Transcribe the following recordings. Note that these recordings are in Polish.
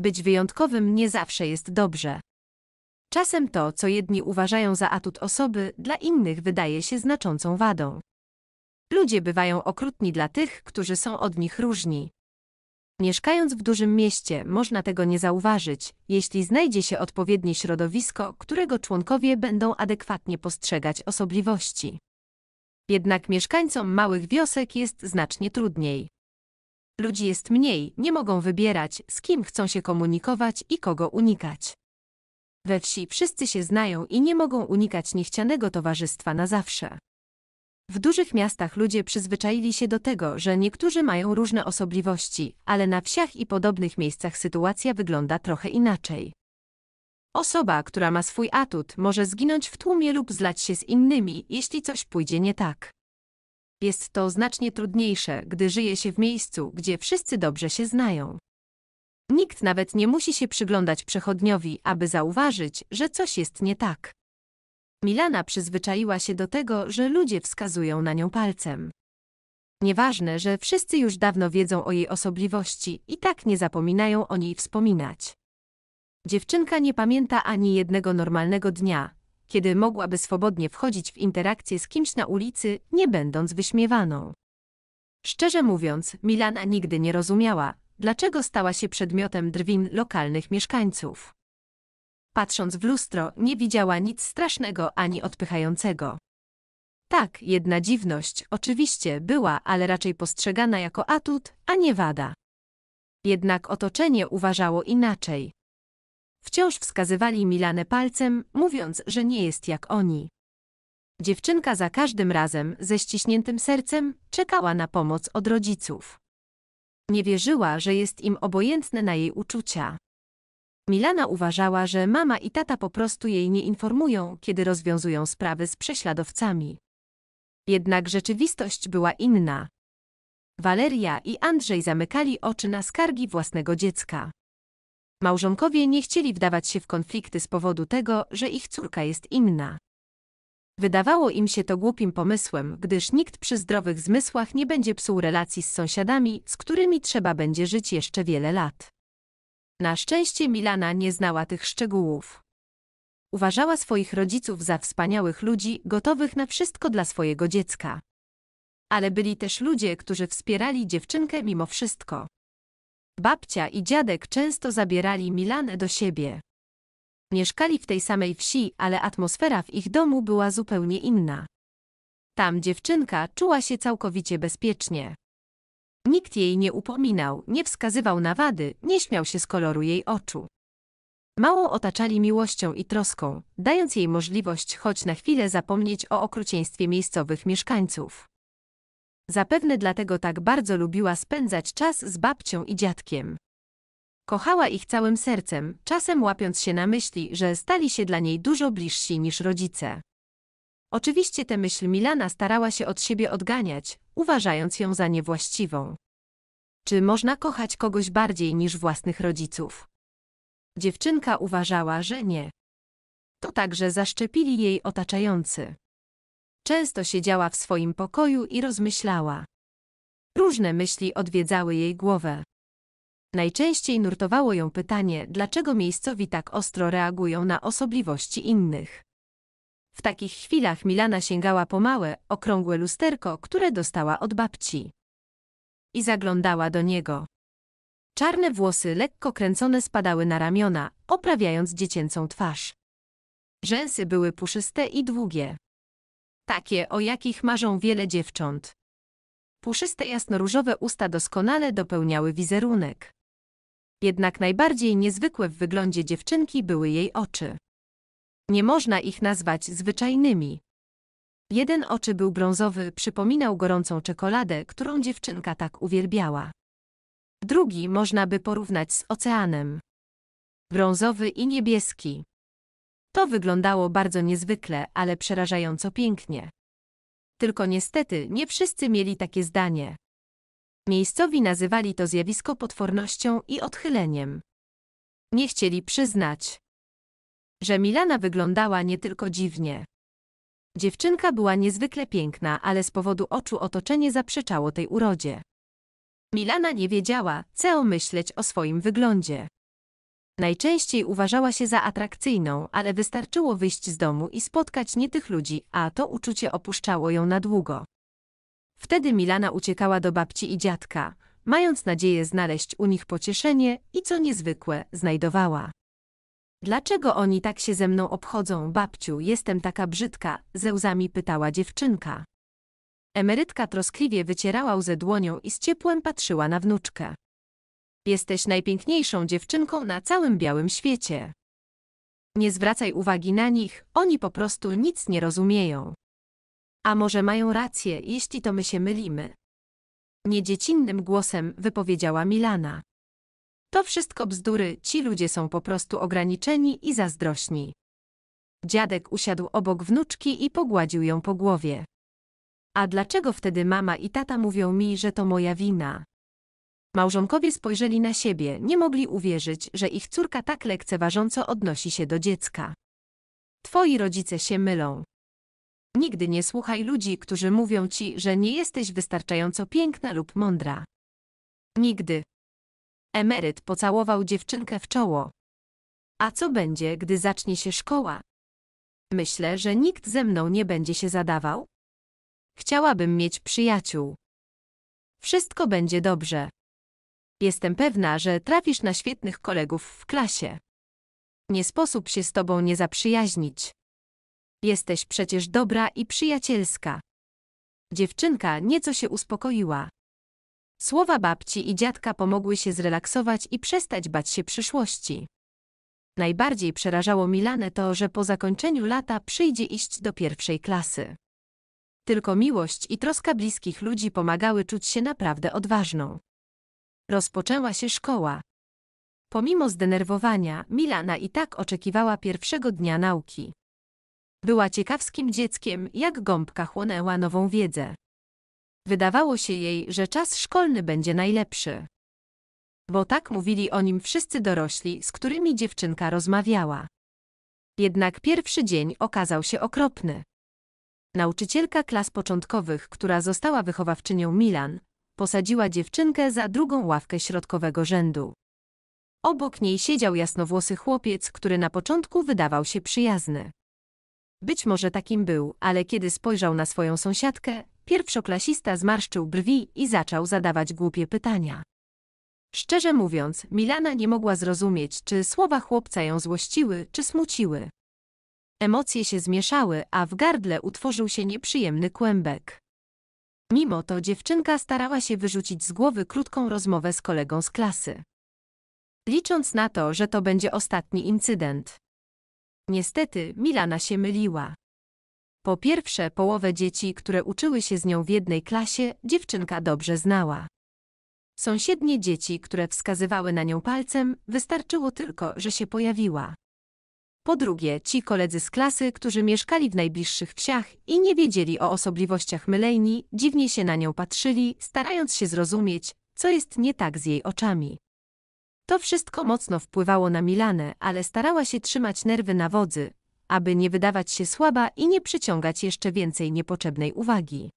Być wyjątkowym nie zawsze jest dobrze. Czasem to, co jedni uważają za atut osoby, dla innych wydaje się znaczącą wadą. Ludzie bywają okrutni dla tych, którzy są od nich różni. Mieszkając w dużym mieście, można tego nie zauważyć, jeśli znajdzie się odpowiednie środowisko, którego członkowie będą adekwatnie postrzegać osobliwości. Jednak mieszkańcom małych wiosek jest znacznie trudniej. Ludzi jest mniej, nie mogą wybierać, z kim chcą się komunikować i kogo unikać. We wsi wszyscy się znają i nie mogą unikać niechcianego towarzystwa na zawsze. W dużych miastach ludzie przyzwyczaili się do tego, że niektórzy mają różne osobliwości, ale na wsiach i podobnych miejscach sytuacja wygląda trochę inaczej. Osoba, która ma swój atut, może zginąć w tłumie lub zlać się z innymi, jeśli coś pójdzie nie tak. Jest to znacznie trudniejsze, gdy żyje się w miejscu, gdzie wszyscy dobrze się znają. Nikt nawet nie musi się przyglądać przechodniowi, aby zauważyć, że coś jest nie tak. Milana przyzwyczaiła się do tego, że ludzie wskazują na nią palcem. Nieważne, że wszyscy już dawno wiedzą o jej osobliwości i tak nie zapominają o niej wspominać. Dziewczynka nie pamięta ani jednego normalnego dnia, kiedy mogłaby swobodnie wchodzić w interakcję z kimś na ulicy, nie będąc wyśmiewaną. Szczerze mówiąc, Milana nigdy nie rozumiała, dlaczego stała się przedmiotem drwin lokalnych mieszkańców. Patrząc w lustro, nie widziała nic strasznego ani odpychającego. Tak, jedna dziwność, oczywiście, była, ale raczej postrzegana jako atut, a nie wada. Jednak otoczenie uważało inaczej. Wciąż wskazywali Milanę palcem, mówiąc, że nie jest jak oni. Dziewczynka za każdym razem, ze ściśniętym sercem, czekała na pomoc od rodziców. Nie wierzyła, że jest im obojętne na jej uczucia. Milana uważała, że mama i tata po prostu jej nie informują, kiedy rozwiązują sprawy z prześladowcami. Jednak rzeczywistość była inna. Waleria i Andrzej zamykali oczy na skargi własnego dziecka. Małżonkowie nie chcieli wdawać się w konflikty z powodu tego, że ich córka jest inna. Wydawało im się to głupim pomysłem, gdyż nikt przy zdrowych zmysłach nie będzie psuł relacji z sąsiadami, z którymi trzeba będzie żyć jeszcze wiele lat. Na szczęście Milana nie znała tych szczegółów. Uważała swoich rodziców za wspaniałych ludzi, gotowych na wszystko dla swojego dziecka. Ale byli też ludzie, którzy wspierali dziewczynkę mimo wszystko. Babcia i dziadek często zabierali Milanę do siebie. Mieszkali w tej samej wsi, ale atmosfera w ich domu była zupełnie inna. Tam dziewczynka czuła się całkowicie bezpiecznie. Nikt jej nie upominał, nie wskazywał na wady, nie śmiał się z koloru jej oczu. Mało otaczali miłością i troską, dając jej możliwość choć na chwilę zapomnieć o okrucieństwie miejscowych mieszkańców. Zapewne dlatego tak bardzo lubiła spędzać czas z babcią i dziadkiem. Kochała ich całym sercem, czasem łapiąc się na myśli, że stali się dla niej dużo bliżsi niż rodzice. Oczywiście tę myśl Milana starała się od siebie odganiać, uważając ją za niewłaściwą. Czy można kochać kogoś bardziej niż własnych rodziców? Dziewczynka uważała, że nie. To także zaszczepili jej otaczający. Często siedziała w swoim pokoju i rozmyślała. Różne myśli odwiedzały jej głowę. Najczęściej nurtowało ją pytanie, dlaczego miejscowi tak ostro reagują na osobliwości innych. W takich chwilach Milana sięgała po małe, okrągłe lusterko, które dostała od babci. I zaglądała do niego. Czarne włosy lekko kręcone spadały na ramiona, oprawiając dziecięcą twarz. Rzęsy były puszyste i długie. Takie, o jakich marzą wiele dziewcząt. Puszyste jasnoróżowe usta doskonale dopełniały wizerunek. Jednak najbardziej niezwykłe w wyglądzie dziewczynki były jej oczy. Nie można ich nazwać zwyczajnymi. Jeden oczy był brązowy, przypominał gorącą czekoladę, którą dziewczynka tak uwielbiała. Drugi można by porównać z oceanem. Brązowy i niebieski. To wyglądało bardzo niezwykle, ale przerażająco pięknie. Tylko niestety nie wszyscy mieli takie zdanie. Miejscowi nazywali to zjawisko potwornością i odchyleniem. Nie chcieli przyznać, że Milana wyglądała nie tylko dziwnie. Dziewczynka była niezwykle piękna, ale z powodu oczu otoczenie zaprzeczało tej urodzie. Milana nie wiedziała, co myśleć o swoim wyglądzie. Najczęściej uważała się za atrakcyjną, ale wystarczyło wyjść z domu i spotkać nie tych ludzi, a to uczucie opuszczało ją na długo. Wtedy Milana uciekała do babci i dziadka, mając nadzieję znaleźć u nich pocieszenie i co niezwykłe, znajdowała. Dlaczego oni tak się ze mną obchodzą, babciu, jestem taka brzydka, ze łzami pytała dziewczynka. Emerytka troskliwie wycierała łzę dłonią i z ciepłem patrzyła na wnuczkę. Jesteś najpiękniejszą dziewczynką na całym białym świecie. Nie zwracaj uwagi na nich, oni po prostu nic nie rozumieją. A może mają rację, jeśli to my się mylimy? Niedziecinnym głosem wypowiedziała Milana. To wszystko bzdury, ci ludzie są po prostu ograniczeni i zazdrośni. Dziadek usiadł obok wnuczki i pogładził ją po głowie. A dlaczego wtedy mama i tata mówią mi, że to moja wina? Małżonkowie spojrzeli na siebie, nie mogli uwierzyć, że ich córka tak lekceważąco odnosi się do dziecka. Twoi rodzice się mylą. Nigdy nie słuchaj ludzi, którzy mówią ci, że nie jesteś wystarczająco piękna lub mądra. Nigdy. Emeryt pocałował dziewczynkę w czoło. A co będzie, gdy zacznie się szkoła? Myślę, że nikt ze mną nie będzie się zadawał. Chciałabym mieć przyjaciół. Wszystko będzie dobrze. Jestem pewna, że trafisz na świetnych kolegów w klasie. Nie sposób się z tobą nie zaprzyjaźnić. Jesteś przecież dobra i przyjacielska. Dziewczynka nieco się uspokoiła. Słowa babci i dziadka pomogły się zrelaksować i przestać bać się przyszłości. Najbardziej przerażało Milanę to, że po zakończeniu lata przyjdzie iść do pierwszej klasy. Tylko miłość i troska bliskich ludzi pomagały czuć się naprawdę odważną. Rozpoczęła się szkoła. Pomimo zdenerwowania, Milana i tak oczekiwała pierwszego dnia nauki. Była ciekawskim dzieckiem, jak gąbka chłonęła nową wiedzę. Wydawało się jej, że czas szkolny będzie najlepszy. Bo tak mówili o nim wszyscy dorośli, z którymi dziewczynka rozmawiała. Jednak pierwszy dzień okazał się okropny. Nauczycielka klas początkowych, która została wychowawczynią Milan, posadziła dziewczynkę za drugą ławkę środkowego rzędu. Obok niej siedział jasnowłosy chłopiec, który na początku wydawał się przyjazny. Być może takim był, ale kiedy spojrzał na swoją sąsiadkę, pierwszoklasista zmarszczył brwi i zaczął zadawać głupie pytania. Szczerze mówiąc, Milana nie mogła zrozumieć, czy słowa chłopca ją złościły, czy smuciły. Emocje się zmieszały, a w gardle utworzył się nieprzyjemny kłębek. Mimo to dziewczynka starała się wyrzucić z głowy krótką rozmowę z kolegą z klasy. Licząc na to, że to będzie ostatni incydent. Niestety, Milana się myliła. Po pierwsze, połowę dzieci, które uczyły się z nią w jednej klasie, dziewczynka dobrze znała. Sąsiednie dzieci, które wskazywały na nią palcem, wystarczyło tylko, że się pojawiła. Po drugie, ci koledzy z klasy, którzy mieszkali w najbliższych wsiach i nie wiedzieli o osobliwościach Mylejni, dziwnie się na nią patrzyli, starając się zrozumieć, co jest nie tak z jej oczami. To wszystko mocno wpływało na Milanę, ale starała się trzymać nerwy na wodzy, aby nie wydawać się słaba i nie przyciągać jeszcze więcej niepotrzebnej uwagi.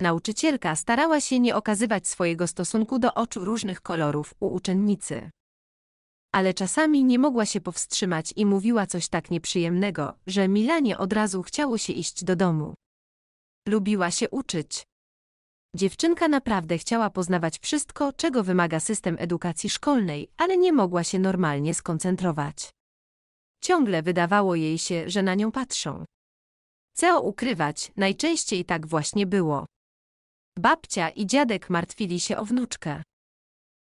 Nauczycielka starała się nie okazywać swojego stosunku do oczu różnych kolorów u uczennicy. Ale czasami nie mogła się powstrzymać i mówiła coś tak nieprzyjemnego, że Milanie od razu chciało się iść do domu. Lubiła się uczyć. Dziewczynka naprawdę chciała poznawać wszystko, czego wymaga system edukacji szkolnej, ale nie mogła się normalnie skoncentrować. Ciągle wydawało jej się, że na nią patrzą. Co ukrywać, najczęściej tak właśnie było. Babcia i dziadek martwili się o wnuczkę.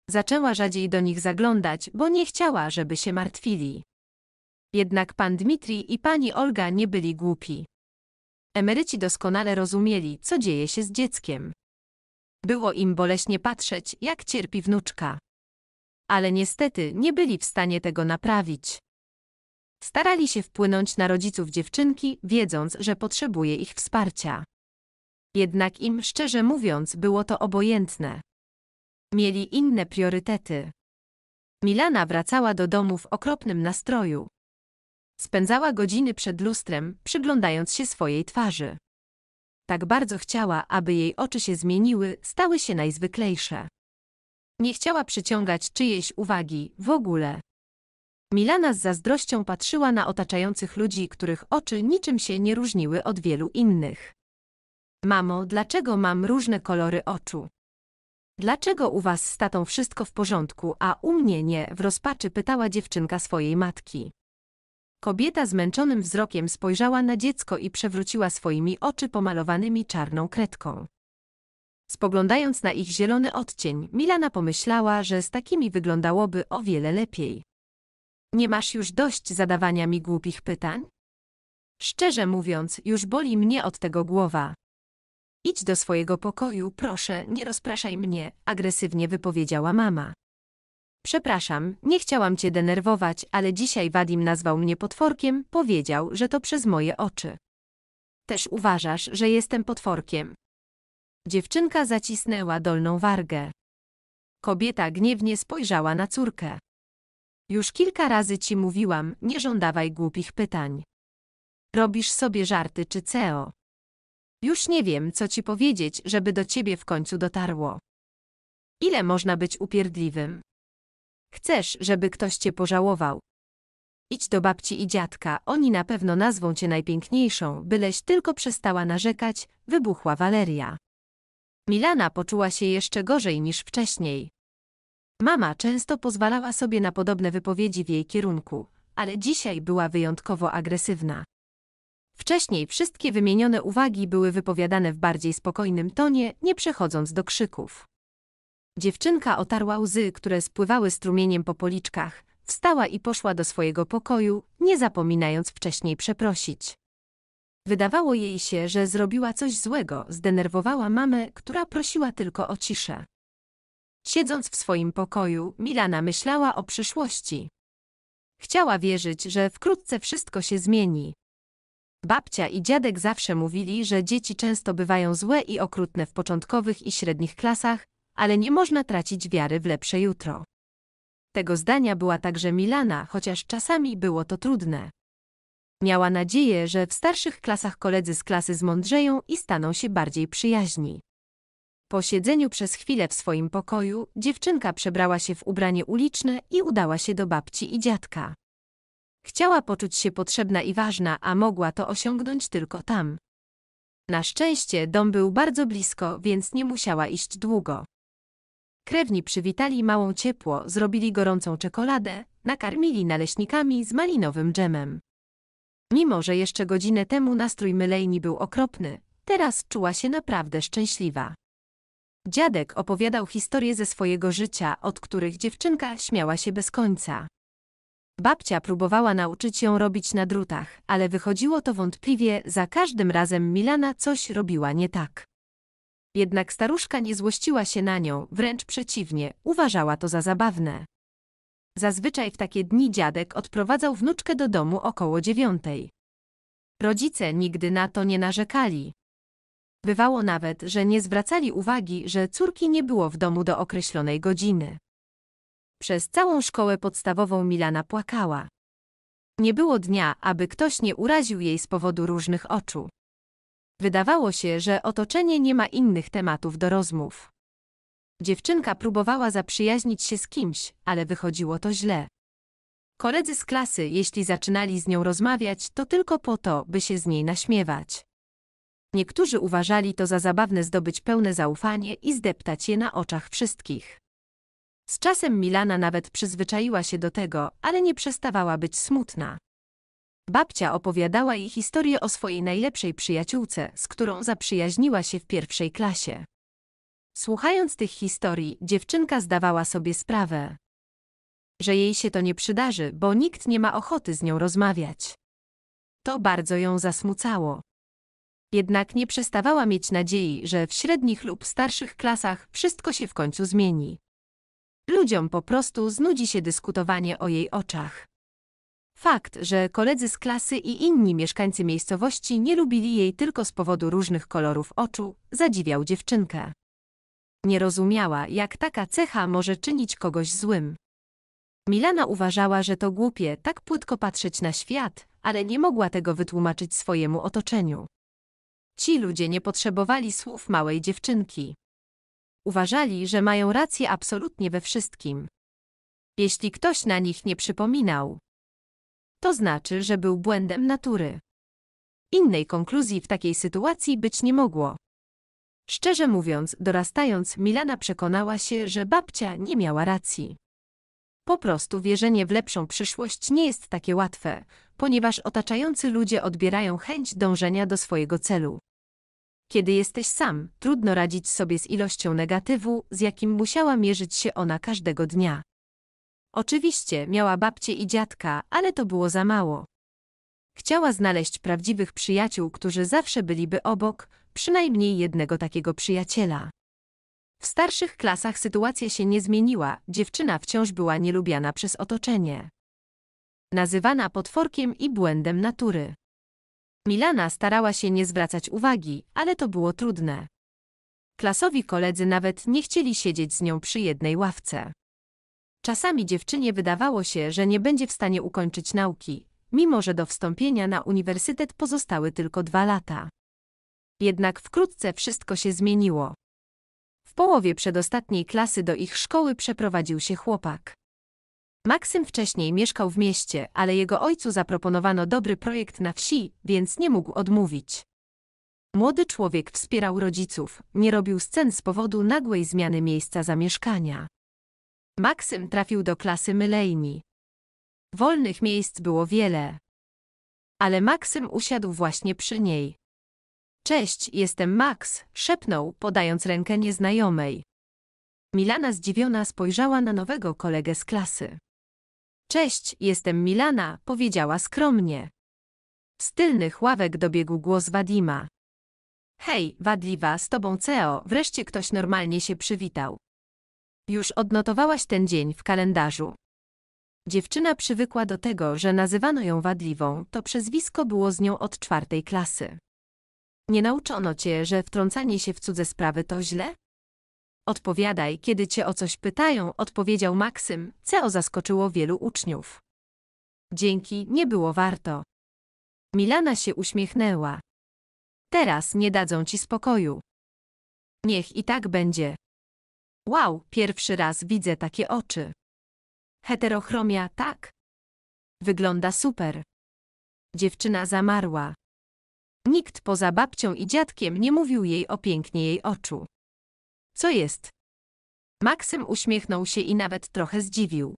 Zaczęła rzadziej do nich zaglądać, bo nie chciała, żeby się martwili. Jednak pan Dmitrij i pani Olga nie byli głupi. Emeryci doskonale rozumieli, co dzieje się z dzieckiem. Było im boleśnie patrzeć, jak cierpi wnuczka. Ale niestety nie byli w stanie tego naprawić. Starali się wpłynąć na rodziców dziewczynki, wiedząc, że potrzebuje ich wsparcia. Jednak im, szczerze mówiąc, było to obojętne. Mieli inne priorytety. Milana wracała do domu w okropnym nastroju. Spędzała godziny przed lustrem, przyglądając się swojej twarzy. Tak bardzo chciała, aby jej oczy się zmieniły, stały się najzwyklejsze. Nie chciała przyciągać czyjejś uwagi, w ogóle. Milana z zazdrością patrzyła na otaczających ludzi, których oczy niczym się nie różniły od wielu innych. Mamo, dlaczego mam różne kolory oczu? Dlaczego u was z tatą wszystko w porządku, a u mnie nie? W rozpaczy pytała dziewczynka swojej matki. Kobieta zmęczonym wzrokiem spojrzała na dziecko i przewróciła swoimi oczy pomalowanymi czarną kredką. Spoglądając na ich zielony odcień, Milana pomyślała, że z takimi wyglądałoby o wiele lepiej. Nie masz już dość zadawania mi głupich pytań? Szczerze mówiąc, już boli mnie od tego głowa. Idź do swojego pokoju, proszę, nie rozpraszaj mnie, agresywnie wypowiedziała mama. Przepraszam, nie chciałam cię denerwować, ale dzisiaj Wadim nazwał mnie potworkiem, powiedział, że to przez moje oczy. Też uważasz, że jestem potworkiem. Dziewczynka zacisnęła dolną wargę. Kobieta gniewnie spojrzała na córkę. Już kilka razy ci mówiłam, nie żądawaj głupich pytań. Robisz sobie żarty czy ceo. Już nie wiem, co ci powiedzieć, żeby do ciebie w końcu dotarło. Ile można być upierdliwym? Chcesz, żeby ktoś cię pożałował. Idź do babci i dziadka, oni na pewno nazwą cię najpiękniejszą, byleś tylko przestała narzekać, wybuchła Waleria. Milana poczuła się jeszcze gorzej niż wcześniej. Mama często pozwalała sobie na podobne wypowiedzi w jej kierunku, ale dzisiaj była wyjątkowo agresywna. Wcześniej wszystkie wymienione uwagi były wypowiadane w bardziej spokojnym tonie, nie przechodząc do krzyków. Dziewczynka otarła łzy, które spływały strumieniem po policzkach, wstała i poszła do swojego pokoju, nie zapominając wcześniej przeprosić. Wydawało jej się, że zrobiła coś złego, zdenerwowała mamę, która prosiła tylko o ciszę. Siedząc w swoim pokoju, Milana myślała o przyszłości. Chciała wierzyć, że wkrótce wszystko się zmieni. Babcia i dziadek zawsze mówili, że dzieci często bywają złe i okrutne w początkowych i średnich klasach, ale nie można tracić wiary w lepsze jutro. Tego zdania była także Milana, chociaż czasami było to trudne. Miała nadzieję, że w starszych klasach koledzy z klasy zmądrzeją i staną się bardziej przyjaźni. Po siedzeniu przez chwilę w swoim pokoju, dziewczynka przebrała się w ubranie uliczne i udała się do babci i dziadka. Chciała poczuć się potrzebna i ważna, a mogła to osiągnąć tylko tam. Na szczęście dom był bardzo blisko, więc nie musiała iść długo. Krewni przywitali małą ciepło, zrobili gorącą czekoladę, nakarmili naleśnikami z malinowym dżemem. Mimo, że jeszcze godzinę temu nastrój Mylejni był okropny, teraz czuła się naprawdę szczęśliwa. Dziadek opowiadał historie ze swojego życia, od których dziewczynka śmiała się bez końca. Babcia próbowała nauczyć ją robić na drutach, ale wychodziło to wątpliwie, za każdym razem Milana coś robiła nie tak. Jednak staruszka nie złościła się na nią, wręcz przeciwnie, uważała to za zabawne. Zazwyczaj w takie dni dziadek odprowadzał wnuczkę do domu około dziewiątej. Rodzice nigdy na to nie narzekali. Bywało nawet, że nie zwracali uwagi, że córki nie było w domu do określonej godziny. Przez całą szkołę podstawową Milana płakała. Nie było dnia, aby ktoś nie uraził jej z powodu różnych oczu. Wydawało się, że otoczenie nie ma innych tematów do rozmów. Dziewczynka próbowała zaprzyjaźnić się z kimś, ale wychodziło to źle. Koledzy z klasy, jeśli zaczynali z nią rozmawiać, to tylko po to, by się z niej naśmiewać. Niektórzy uważali to za zabawne zdobyć pełne zaufanie i zdeptać je na oczach wszystkich. Z czasem Milana nawet przyzwyczaiła się do tego, ale nie przestawała być smutna. Babcia opowiadała jej historię o swojej najlepszej przyjaciółce, z którą zaprzyjaźniła się w pierwszej klasie. Słuchając tych historii, dziewczynka zdawała sobie sprawę, że jej się to nie przydarzy, bo nikt nie ma ochoty z nią rozmawiać. To bardzo ją zasmucało. Jednak nie przestawała mieć nadziei, że w średnich lub starszych klasach wszystko się w końcu zmieni. Ludziom po prostu znudzi się dyskutowanie o jej oczach. Fakt, że koledzy z klasy i inni mieszkańcy miejscowości nie lubili jej tylko z powodu różnych kolorów oczu, zadziwiał dziewczynkę. Nie rozumiała, jak taka cecha może czynić kogoś złym. Milana uważała, że to głupie tak płytko patrzeć na świat, ale nie mogła tego wytłumaczyć swojemu otoczeniu. Ci ludzie nie potrzebowali słów małej dziewczynki. Uważali, że mają rację absolutnie we wszystkim. Jeśli ktoś na nich nie przypominał, to znaczy, że był błędem natury. Innej konkluzji w takiej sytuacji być nie mogło. Szczerze mówiąc, dorastając, Milana przekonała się, że babcia nie miała racji. Po prostu wierzenie w lepszą przyszłość nie jest takie łatwe, ponieważ otaczający ludzie odbierają chęć dążenia do swojego celu. Kiedy jesteś sam, trudno radzić sobie z ilością negatywu, z jakim musiała mierzyć się ona każdego dnia. Oczywiście miała babcię i dziadka, ale to było za mało. Chciała znaleźć prawdziwych przyjaciół, którzy zawsze byliby obok, przynajmniej jednego takiego przyjaciela. W starszych klasach sytuacja się nie zmieniła, dziewczyna wciąż była nielubiana przez otoczenie. Nazywana potworkiem i błędem natury. Milana starała się nie zwracać uwagi, ale to było trudne. Klasowi koledzy nawet nie chcieli siedzieć z nią przy jednej ławce. Czasami dziewczynie wydawało się, że nie będzie w stanie ukończyć nauki, mimo że do wstąpienia na uniwersytet pozostały tylko dwa lata. Jednak wkrótce wszystko się zmieniło. W połowie przedostatniej klasy do ich szkoły przeprowadził się chłopak. Maksym wcześniej mieszkał w mieście, ale jego ojcu zaproponowano dobry projekt na wsi, więc nie mógł odmówić. Młody człowiek wspierał rodziców, nie robił scen z powodu nagłej zmiany miejsca zamieszkania. Maksym trafił do klasy Mylejni. Wolnych miejsc było wiele. Ale Maksym usiadł właśnie przy niej. Cześć, jestem Max, szepnął, podając rękę nieznajomej. Milana zdziwiona spojrzała na nowego kolegę z klasy. Cześć, jestem Milana, powiedziała skromnie. Z tylnych ławek dobiegł głos Wadima. Hej, wadliwa, z tobą Ceo, wreszcie ktoś normalnie się przywitał. Już odnotowałaś ten dzień w kalendarzu. Dziewczyna przywykła do tego, że nazywano ją wadliwą, to przezwisko było z nią od czwartej klasy. Nie nauczono cię, że wtrącanie się w cudze sprawy to źle? Odpowiadaj, kiedy cię o coś pytają, odpowiedział Maksym, co zaskoczyło wielu uczniów. Dzięki, nie było warto. Milana się uśmiechnęła. Teraz nie dadzą ci spokoju. Niech i tak będzie. Wow, pierwszy raz widzę takie oczy. Heterochromia, tak? Wygląda super. Dziewczyna zamarła. Nikt poza babcią i dziadkiem nie mówił jej o pięknie jej oczu. Co jest? Maksym uśmiechnął się i nawet trochę zdziwił.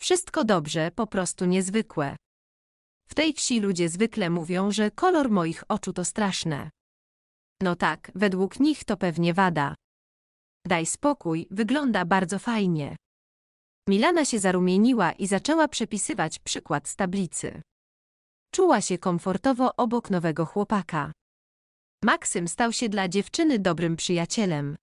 Wszystko dobrze, po prostu niezwykłe. W tej wsi ludzie zwykle mówią, że kolor moich oczu to straszne. No tak, według nich to pewnie wada. Daj spokój, wygląda bardzo fajnie. Milana się zarumieniła i zaczęła przepisywać przykład z tablicy. Czuła się komfortowo obok nowego chłopaka. Maksym stał się dla dziewczyny dobrym przyjacielem.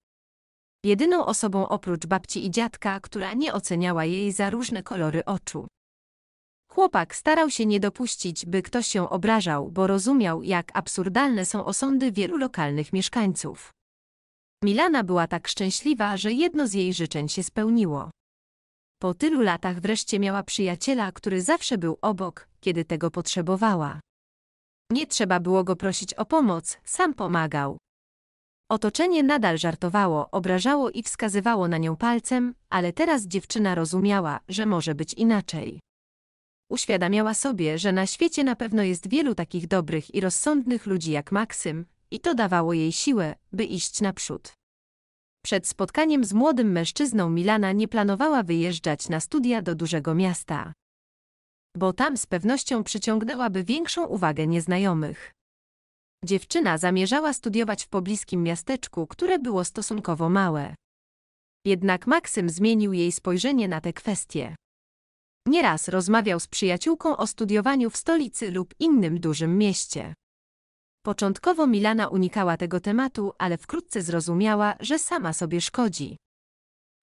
Jedyną osobą oprócz babci i dziadka, która nie oceniała jej za różne kolory oczu. Chłopak starał się nie dopuścić, by ktoś się obrażał, bo rozumiał, jak absurdalne są osądy wielu lokalnych mieszkańców. Milana była tak szczęśliwa, że jedno z jej życzeń się spełniło. Po tylu latach wreszcie miała przyjaciela, który zawsze był obok, kiedy tego potrzebowała. Nie trzeba było go prosić o pomoc, sam pomagał. Otoczenie nadal żartowało, obrażało i wskazywało na nią palcem, ale teraz dziewczyna rozumiała, że może być inaczej. Uświadamiała sobie, że na świecie na pewno jest wielu takich dobrych i rozsądnych ludzi jak Maksym, i to dawało jej siłę, by iść naprzód. Przed spotkaniem z młodym mężczyzną Milana nie planowała wyjeżdżać na studia do dużego miasta. Bo tam z pewnością przyciągnęłaby większą uwagę nieznajomych. Dziewczyna zamierzała studiować w pobliskim miasteczku, które było stosunkowo małe. Jednak Maksym zmienił jej spojrzenie na te kwestie. Nieraz rozmawiał z przyjaciółką o studiowaniu w stolicy lub innym dużym mieście. Początkowo Milana unikała tego tematu, ale wkrótce zrozumiała, że sama sobie szkodzi.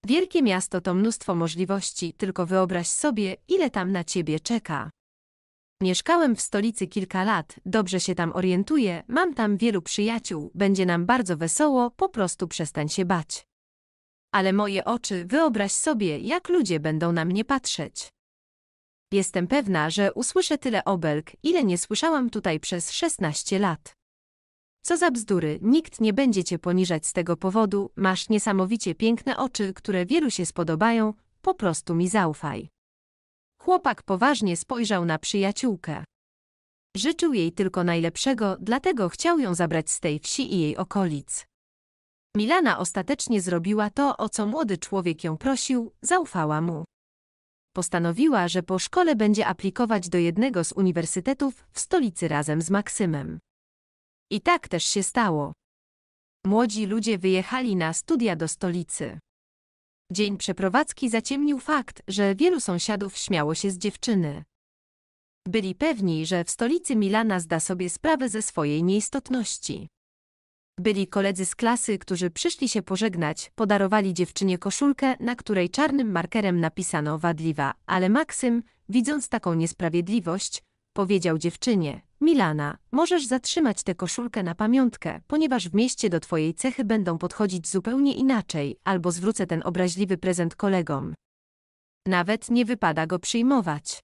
Wielkie miasto to mnóstwo możliwości, tylko wyobraź sobie, ile tam na ciebie czeka. Mieszkałem w stolicy kilka lat, dobrze się tam orientuję, mam tam wielu przyjaciół, będzie nam bardzo wesoło, po prostu przestań się bać. Ale moje oczy, wyobraź sobie, jak ludzie będą na mnie patrzeć. Jestem pewna, że usłyszę tyle obelg, ile nie słyszałam tutaj przez 16 lat. Co za bzdury, nikt nie będzie cię poniżać z tego powodu, masz niesamowicie piękne oczy, które wielu się spodobają, po prostu mi zaufaj. Chłopak poważnie spojrzał na przyjaciółkę. Życzył jej tylko najlepszego, dlatego chciał ją zabrać z tej wsi i jej okolic. Milana ostatecznie zrobiła to, o co młody człowiek ją prosił, zaufała mu. Postanowiła, że po szkole będzie aplikować do jednego z uniwersytetów w stolicy razem z Maksymem. I tak też się stało. Młodzi ludzie wyjechali na studia do stolicy. Dzień przeprowadzki zaciemnił fakt, że wielu sąsiadów śmiało się z dziewczyny. Byli pewni, że w stolicy Milana zda sobie sprawę ze swojej nieistotności. Byli koledzy z klasy, którzy przyszli się pożegnać, podarowali dziewczynie koszulkę, na której czarnym markerem napisano wadliwa, ale Maksym, widząc taką niesprawiedliwość, powiedział dziewczynie, Milana, możesz zatrzymać tę koszulkę na pamiątkę, ponieważ w mieście do twojej cechy będą podchodzić zupełnie inaczej, albo zwrócę ten obraźliwy prezent kolegom. Nawet nie wypada go przyjmować.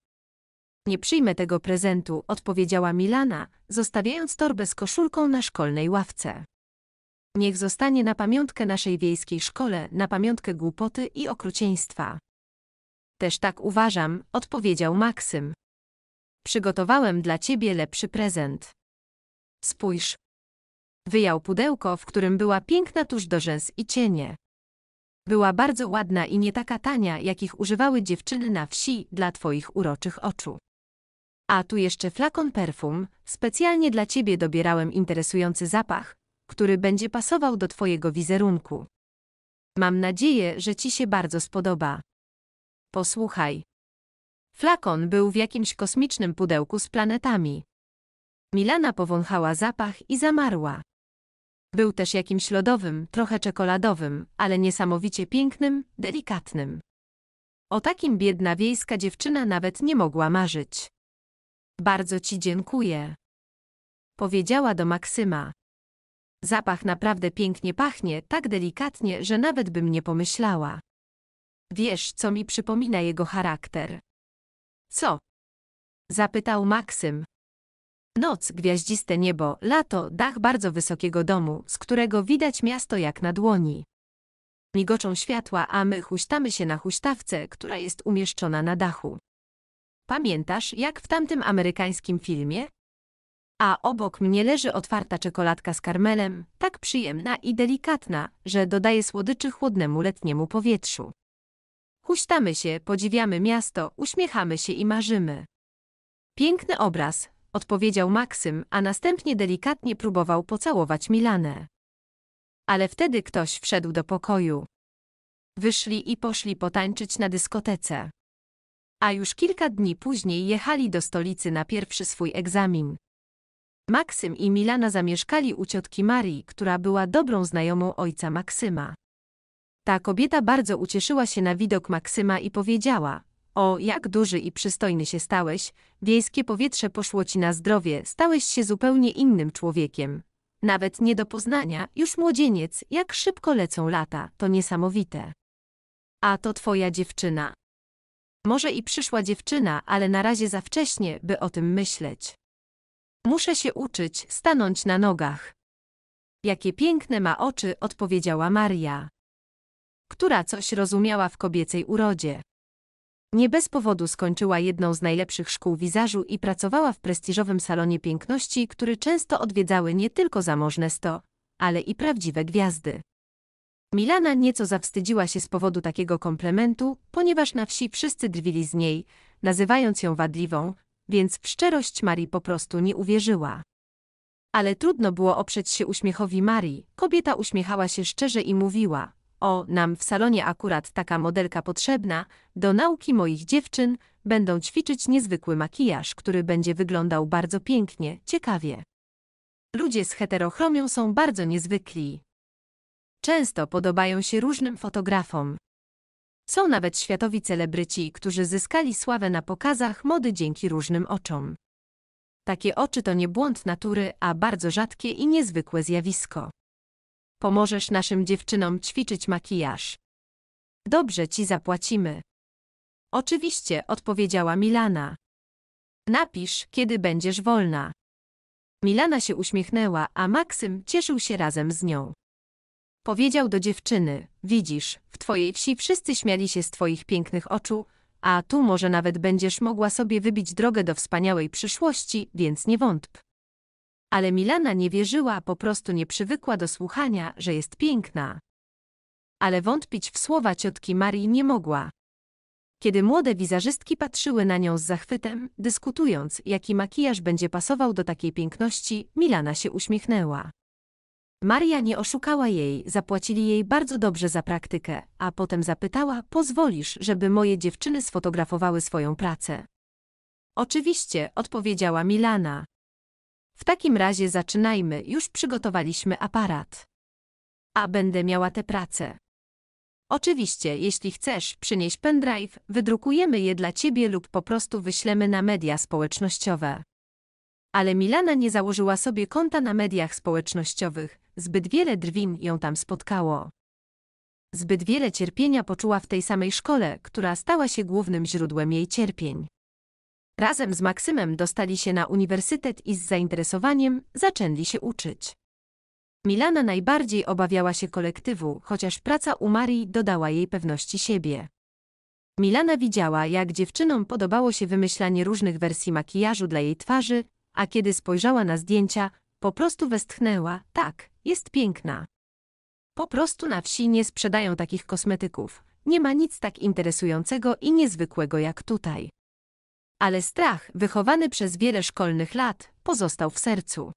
Nie przyjmę tego prezentu, odpowiedziała Milana, zostawiając torbę z koszulką na szkolnej ławce. Niech zostanie na pamiątkę naszej wiejskiej szkole, na pamiątkę głupoty i okrucieństwa. Też tak uważam, odpowiedział Maksym. Przygotowałem dla ciebie lepszy prezent. Spójrz. Wyjął pudełko, w którym była piękna tuż do rzęs i cienie. Była bardzo ładna i nie taka tania, jakich używały dziewczyny na wsi dla twoich uroczych oczu. A tu jeszcze flakon perfum, specjalnie dla ciebie dobierałem interesujący zapach, który będzie pasował do twojego wizerunku. Mam nadzieję, że ci się bardzo spodoba. Posłuchaj. Flakon był w jakimś kosmicznym pudełku z planetami. Milana powąchała zapach i zamarła. Był też jakimś lodowym, trochę czekoladowym, ale niesamowicie pięknym, delikatnym. O takim biedna wiejska dziewczyna nawet nie mogła marzyć. Bardzo ci dziękuję. Powiedziała do Maksyma. Zapach naprawdę pięknie pachnie, tak delikatnie, że nawet bym nie pomyślała. Wiesz, co mi przypomina jego charakter. Co? Zapytał Maksym. Noc, gwiaździste niebo, lato, dach bardzo wysokiego domu, z którego widać miasto jak na dłoni. Migoczą światła, a my huśtamy się na huśtawce, która jest umieszczona na dachu. Pamiętasz, jak w tamtym amerykańskim filmie? A obok mnie leży otwarta czekoladka z karmelem, tak przyjemna i delikatna, że dodaje słodyczy chłodnemu letniemu powietrzu. Huśtamy się, podziwiamy miasto, uśmiechamy się i marzymy. Piękny obraz, odpowiedział Maksym, a następnie delikatnie próbował pocałować Milanę. Ale wtedy ktoś wszedł do pokoju. Wyszli i poszli potańczyć na dyskotece. A już kilka dni później jechali do stolicy na pierwszy swój egzamin. Maksym i Milana zamieszkali u ciotki Marii, która była dobrą znajomą ojca Maksyma. Ta kobieta bardzo ucieszyła się na widok Maksyma i powiedziała: O, jak duży i przystojny się stałeś, wiejskie powietrze poszło ci na zdrowie, stałeś się zupełnie innym człowiekiem. Nawet nie do poznania, już młodzieniec, jak szybko lecą lata, to niesamowite. A to twoja dziewczyna. Może i przyszła dziewczyna, ale na razie za wcześnie, by o tym myśleć. Muszę się uczyć, stanąć na nogach. Jakie piękne ma oczy, odpowiedziała Maria która coś rozumiała w kobiecej urodzie. Nie bez powodu skończyła jedną z najlepszych szkół wizażu i pracowała w prestiżowym salonie piękności, który często odwiedzały nie tylko zamożne sto, ale i prawdziwe gwiazdy. Milana nieco zawstydziła się z powodu takiego komplementu, ponieważ na wsi wszyscy drwili z niej, nazywając ją wadliwą, więc w szczerość Marii po prostu nie uwierzyła. Ale trudno było oprzeć się uśmiechowi Marii, kobieta uśmiechała się szczerze i mówiła, o, nam w salonie akurat taka modelka potrzebna, do nauki moich dziewczyn będą ćwiczyć niezwykły makijaż, który będzie wyglądał bardzo pięknie, ciekawie. Ludzie z heterochromią są bardzo niezwykli. Często podobają się różnym fotografom. Są nawet światowi celebryci, którzy zyskali sławę na pokazach mody dzięki różnym oczom. Takie oczy to nie błąd natury, a bardzo rzadkie i niezwykłe zjawisko. Pomożesz naszym dziewczynom ćwiczyć makijaż. Dobrze ci zapłacimy. Oczywiście, odpowiedziała Milana. Napisz, kiedy będziesz wolna. Milana się uśmiechnęła, a Maksym cieszył się razem z nią. Powiedział do dziewczyny, widzisz, w twojej wsi wszyscy śmiali się z twoich pięknych oczu, a tu może nawet będziesz mogła sobie wybić drogę do wspaniałej przyszłości, więc nie wątp. Ale Milana nie wierzyła, po prostu nie przywykła do słuchania, że jest piękna. Ale wątpić w słowa ciotki Marii nie mogła. Kiedy młode wizerzystki patrzyły na nią z zachwytem, dyskutując, jaki makijaż będzie pasował do takiej piękności, Milana się uśmiechnęła. Maria nie oszukała jej, zapłacili jej bardzo dobrze za praktykę, a potem zapytała, pozwolisz, żeby moje dziewczyny sfotografowały swoją pracę. Oczywiście, odpowiedziała Milana. W takim razie zaczynajmy, już przygotowaliśmy aparat. A będę miała tę pracę. Oczywiście, jeśli chcesz, przynieś pendrive, wydrukujemy je dla ciebie lub po prostu wyślemy na media społecznościowe. Ale Milana nie założyła sobie konta na mediach społecznościowych, zbyt wiele drwin ją tam spotkało. Zbyt wiele cierpienia poczuła w tej samej szkole, która stała się głównym źródłem jej cierpień. Razem z Maksymem dostali się na uniwersytet i z zainteresowaniem zaczęli się uczyć. Milana najbardziej obawiała się kolektywu, chociaż praca u Marii dodała jej pewności siebie. Milana widziała, jak dziewczynom podobało się wymyślanie różnych wersji makijażu dla jej twarzy, a kiedy spojrzała na zdjęcia, po prostu westchnęła, tak, jest piękna. Po prostu na wsi nie sprzedają takich kosmetyków. Nie ma nic tak interesującego i niezwykłego jak tutaj. Ale strach, wychowany przez wiele szkolnych lat, pozostał w sercu.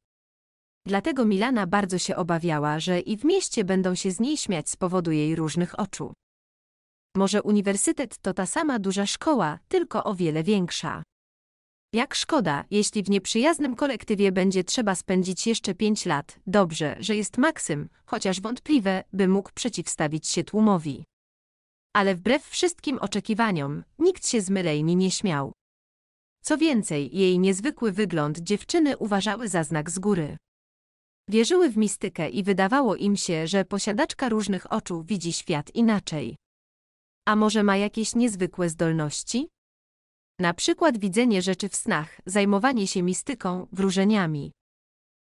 Dlatego Milana bardzo się obawiała, że i w mieście będą się z niej śmiać z powodu jej różnych oczu. Może uniwersytet to ta sama duża szkoła, tylko o wiele większa. Jak szkoda, jeśli w nieprzyjaznym kolektywie będzie trzeba spędzić jeszcze pięć lat. Dobrze, że jest Maksym, chociaż wątpliwe, by mógł przeciwstawić się tłumowi. Ale wbrew wszystkim oczekiwaniom, nikt się z Mylejni nie śmiał. Co więcej, jej niezwykły wygląd dziewczyny uważały za znak z góry. Wierzyły w mistykę i wydawało im się, że posiadaczka różnych oczu widzi świat inaczej. A może ma jakieś niezwykłe zdolności? Na przykład widzenie rzeczy w snach, zajmowanie się mistyką, wróżeniami.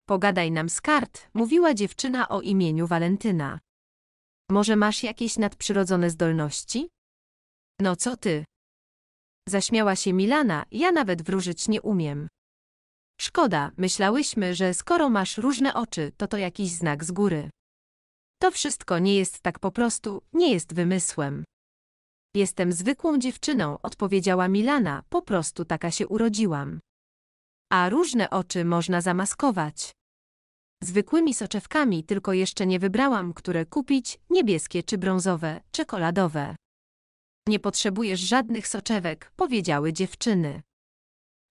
Pogadaj nam z kart, mówiła dziewczyna o imieniu Walentyna. Może masz jakieś nadprzyrodzone zdolności? No co ty? Zaśmiała się Milana, ja nawet wróżyć nie umiem. Szkoda, myślałyśmy, że skoro masz różne oczy, to to jakiś znak z góry. To wszystko nie jest tak po prostu, nie jest wymysłem. Jestem zwykłą dziewczyną, odpowiedziała Milana, po prostu taka się urodziłam. A różne oczy można zamaskować. Zwykłymi soczewkami tylko jeszcze nie wybrałam, które kupić, niebieskie czy brązowe, czekoladowe. Nie potrzebujesz żadnych soczewek, powiedziały dziewczyny.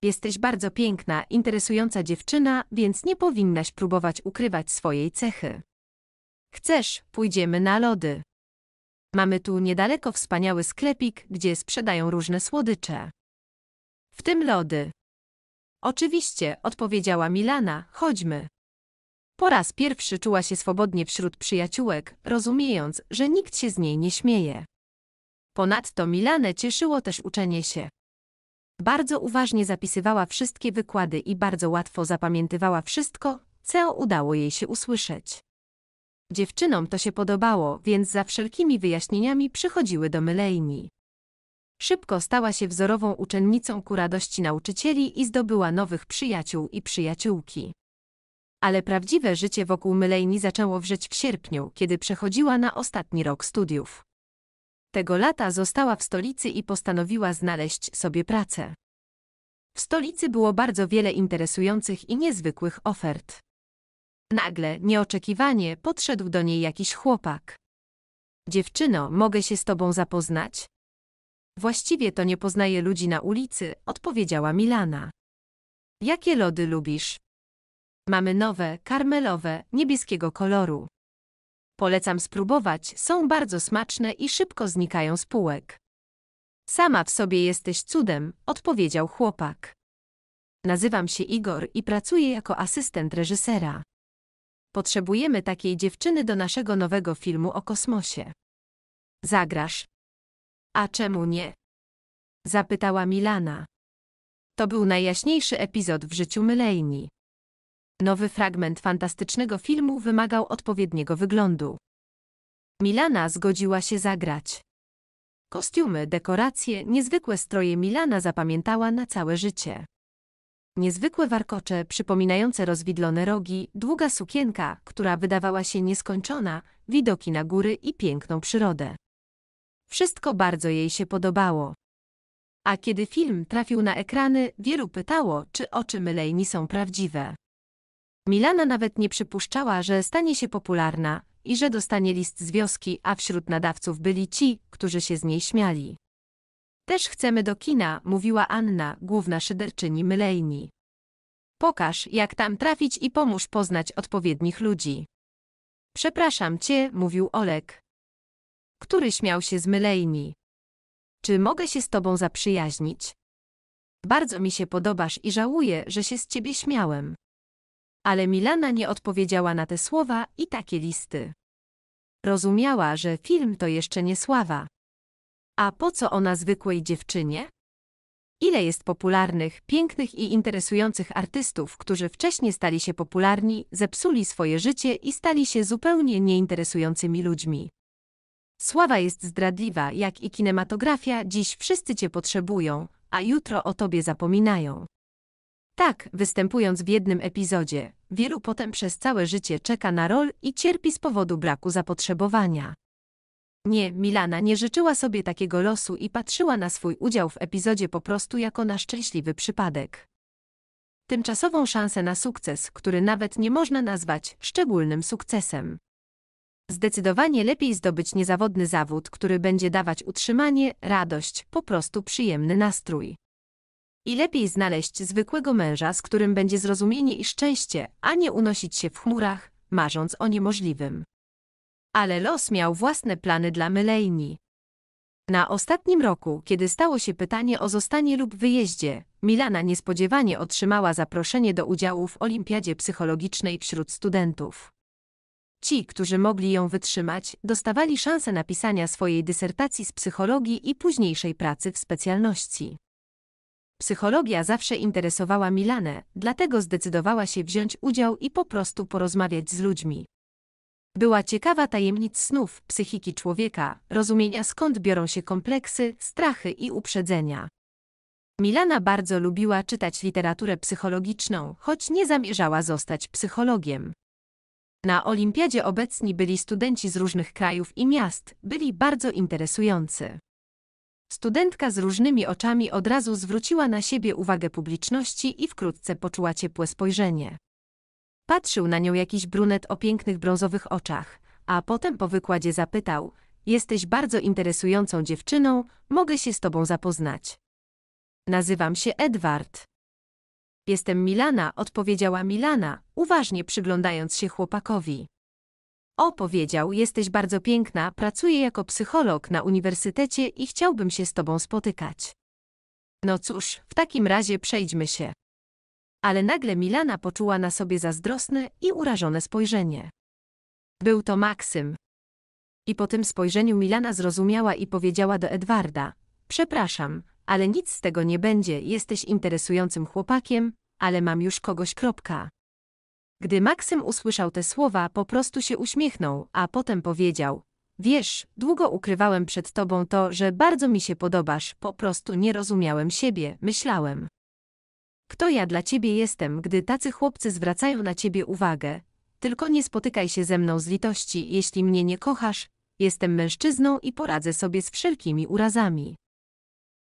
Jesteś bardzo piękna, interesująca dziewczyna, więc nie powinnaś próbować ukrywać swojej cechy. Chcesz, pójdziemy na lody. Mamy tu niedaleko wspaniały sklepik, gdzie sprzedają różne słodycze. W tym lody. Oczywiście, odpowiedziała Milana, chodźmy. Po raz pierwszy czuła się swobodnie wśród przyjaciółek, rozumiejąc, że nikt się z niej nie śmieje. Ponadto Milanę cieszyło też uczenie się. Bardzo uważnie zapisywała wszystkie wykłady i bardzo łatwo zapamiętywała wszystko, co udało jej się usłyszeć. Dziewczynom to się podobało, więc za wszelkimi wyjaśnieniami przychodziły do Mylejni. Szybko stała się wzorową uczennicą ku radości nauczycieli i zdobyła nowych przyjaciół i przyjaciółki. Ale prawdziwe życie wokół Mylejni zaczęło wrzeć w sierpniu, kiedy przechodziła na ostatni rok studiów. Tego lata została w stolicy i postanowiła znaleźć sobie pracę. W stolicy było bardzo wiele interesujących i niezwykłych ofert. Nagle, nieoczekiwanie, podszedł do niej jakiś chłopak. Dziewczyno, mogę się z tobą zapoznać? Właściwie to nie poznaję ludzi na ulicy, odpowiedziała Milana. Jakie lody lubisz? Mamy nowe, karmelowe, niebieskiego koloru. Polecam spróbować, są bardzo smaczne i szybko znikają z półek. Sama w sobie jesteś cudem, odpowiedział chłopak. Nazywam się Igor i pracuję jako asystent reżysera. Potrzebujemy takiej dziewczyny do naszego nowego filmu o kosmosie. Zagrasz? A czemu nie? Zapytała Milana. To był najjaśniejszy epizod w życiu Mylejni. Nowy fragment fantastycznego filmu wymagał odpowiedniego wyglądu. Milana zgodziła się zagrać. Kostiumy, dekoracje, niezwykłe stroje Milana zapamiętała na całe życie. Niezwykłe warkocze przypominające rozwidlone rogi, długa sukienka, która wydawała się nieskończona, widoki na góry i piękną przyrodę. Wszystko bardzo jej się podobało. A kiedy film trafił na ekrany, wielu pytało, czy oczy Mylejni są prawdziwe. Milana nawet nie przypuszczała, że stanie się popularna i że dostanie list z wioski, a wśród nadawców byli ci, którzy się z niej śmiali. Też chcemy do kina, mówiła Anna, główna szyderczyni Mylejni. Pokaż, jak tam trafić i pomóż poznać odpowiednich ludzi. Przepraszam cię, mówił Olek, który śmiał się z Mylejni. Czy mogę się z tobą zaprzyjaźnić? Bardzo mi się podobasz i żałuję, że się z ciebie śmiałem. Ale Milana nie odpowiedziała na te słowa i takie listy. Rozumiała, że film to jeszcze nie sława. A po co ona zwykłej dziewczynie? Ile jest popularnych, pięknych i interesujących artystów, którzy wcześniej stali się popularni, zepsuli swoje życie i stali się zupełnie nieinteresującymi ludźmi. Sława jest zdradliwa, jak i kinematografia, dziś wszyscy cię potrzebują, a jutro o tobie zapominają. Tak, występując w jednym epizodzie, wielu potem przez całe życie czeka na rol i cierpi z powodu braku zapotrzebowania. Nie, Milana nie życzyła sobie takiego losu i patrzyła na swój udział w epizodzie po prostu jako na szczęśliwy przypadek. Tymczasową szansę na sukces, który nawet nie można nazwać szczególnym sukcesem. Zdecydowanie lepiej zdobyć niezawodny zawód, który będzie dawać utrzymanie, radość, po prostu przyjemny nastrój. I lepiej znaleźć zwykłego męża, z którym będzie zrozumienie i szczęście, a nie unosić się w chmurach, marząc o niemożliwym. Ale los miał własne plany dla Mylejni. Na ostatnim roku, kiedy stało się pytanie o zostanie lub wyjeździe, Milana niespodziewanie otrzymała zaproszenie do udziału w Olimpiadzie Psychologicznej wśród studentów. Ci, którzy mogli ją wytrzymać, dostawali szansę napisania swojej dysertacji z psychologii i późniejszej pracy w specjalności. Psychologia zawsze interesowała Milanę, dlatego zdecydowała się wziąć udział i po prostu porozmawiać z ludźmi. Była ciekawa tajemnic snów, psychiki człowieka, rozumienia skąd biorą się kompleksy, strachy i uprzedzenia. Milana bardzo lubiła czytać literaturę psychologiczną, choć nie zamierzała zostać psychologiem. Na olimpiadzie obecni byli studenci z różnych krajów i miast, byli bardzo interesujący. Studentka z różnymi oczami od razu zwróciła na siebie uwagę publiczności i wkrótce poczuła ciepłe spojrzenie. Patrzył na nią jakiś brunet o pięknych brązowych oczach, a potem po wykładzie zapytał: Jesteś bardzo interesującą dziewczyną, mogę się z tobą zapoznać. Nazywam się Edward. Jestem Milana, odpowiedziała Milana, uważnie przyglądając się chłopakowi. O, powiedział, jesteś bardzo piękna, pracuję jako psycholog na uniwersytecie i chciałbym się z tobą spotykać. No cóż, w takim razie przejdźmy się. Ale nagle Milana poczuła na sobie zazdrosne i urażone spojrzenie. Był to Maksym. I po tym spojrzeniu Milana zrozumiała i powiedziała do Edwarda: Przepraszam, ale nic z tego nie będzie, jesteś interesującym chłopakiem, ale mam już kogoś kropka. Gdy Maksym usłyszał te słowa, po prostu się uśmiechnął, a potem powiedział: Wiesz, długo ukrywałem przed tobą to, że bardzo mi się podobasz, po prostu nie rozumiałem siebie, myślałem. Kto ja dla ciebie jestem, gdy tacy chłopcy zwracają na ciebie uwagę? Tylko nie spotykaj się ze mną z litości, jeśli mnie nie kochasz, jestem mężczyzną i poradzę sobie z wszelkimi urazami.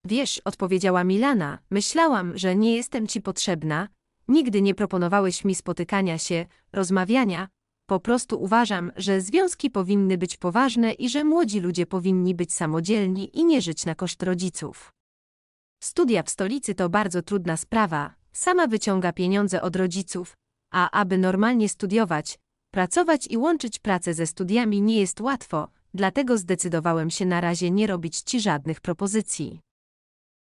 Wiesz, odpowiedziała Milana, myślałam, że nie jestem ci potrzebna, nigdy nie proponowałeś mi spotykania się, rozmawiania, po prostu uważam, że związki powinny być poważne i że młodzi ludzie powinni być samodzielni i nie żyć na koszt rodziców. Studia w stolicy to bardzo trudna sprawa, sama wyciąga pieniądze od rodziców, a aby normalnie studiować, pracować i łączyć pracę ze studiami nie jest łatwo, dlatego zdecydowałem się na razie nie robić ci żadnych propozycji.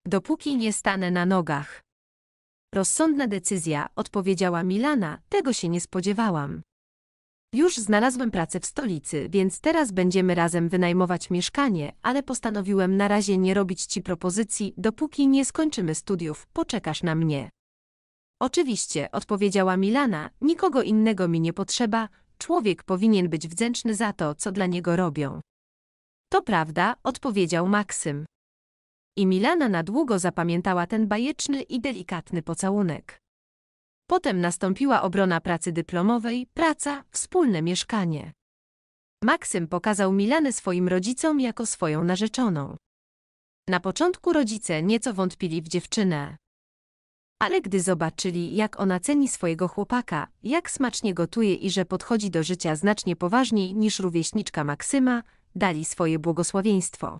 Dopóki nie stanę na nogach. Rozsądna decyzja, odpowiedziała Milana, tego się nie spodziewałam. Już znalazłem pracę w stolicy, więc teraz będziemy razem wynajmować mieszkanie, ale postanowiłem na razie nie robić ci propozycji, dopóki nie skończymy studiów, poczekasz na mnie. Oczywiście, odpowiedziała Milana, nikogo innego mi nie potrzeba, człowiek powinien być wdzięczny za to, co dla niego robią. To prawda, odpowiedział Maksym. I Milana na długo zapamiętała ten bajeczny i delikatny pocałunek. Potem nastąpiła obrona pracy dyplomowej, praca, wspólne mieszkanie. Maksym pokazał Milanę swoim rodzicom jako swoją narzeczoną. Na początku rodzice nieco wątpili w dziewczynę. Ale gdy zobaczyli, jak ona ceni swojego chłopaka, jak smacznie gotuje i że podchodzi do życia znacznie poważniej niż rówieśniczka Maksyma, dali swoje błogosławieństwo.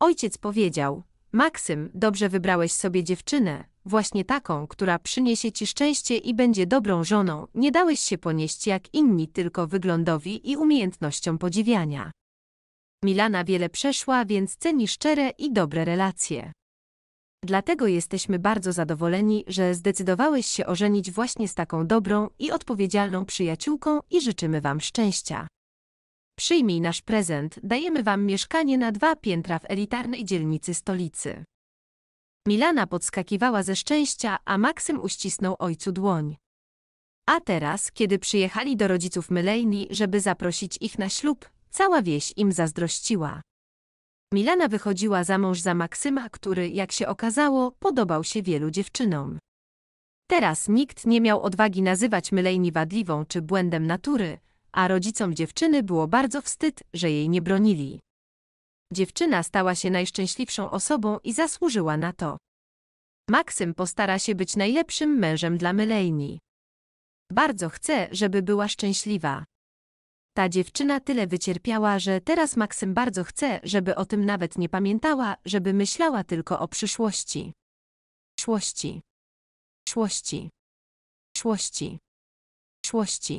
Ojciec powiedział, Maksym, dobrze wybrałeś sobie dziewczynę, właśnie taką, która przyniesie ci szczęście i będzie dobrą żoną, nie dałeś się ponieść jak inni tylko wyglądowi i umiejętnościom podziwiania. Milana wiele przeszła, więc ceni szczere i dobre relacje. Dlatego jesteśmy bardzo zadowoleni, że zdecydowałeś się ożenić właśnie z taką dobrą i odpowiedzialną przyjaciółką i życzymy Wam szczęścia. Przyjmij nasz prezent, dajemy Wam mieszkanie na dwa piętra w elitarnej dzielnicy stolicy. Milana podskakiwała ze szczęścia, a Maksym uścisnął ojcu dłoń. A teraz, kiedy przyjechali do rodziców Mylejni, żeby zaprosić ich na ślub, cała wieś im zazdrościła. Milana wychodziła za mąż za Maksyma, który, jak się okazało, podobał się wielu dziewczynom. Teraz nikt nie miał odwagi nazywać Mylejni wadliwą czy błędem natury, a rodzicom dziewczyny było bardzo wstyd, że jej nie bronili. Dziewczyna stała się najszczęśliwszą osobą i zasłużyła na to. Maksym postara się być najlepszym mężem dla Mylejni. Bardzo chce, żeby była szczęśliwa. Ta dziewczyna tyle wycierpiała, że teraz Maksym bardzo chce, żeby o tym nawet nie pamiętała, żeby myślała tylko o przyszłości. Szłości. Szłości. Szłości. Szłości.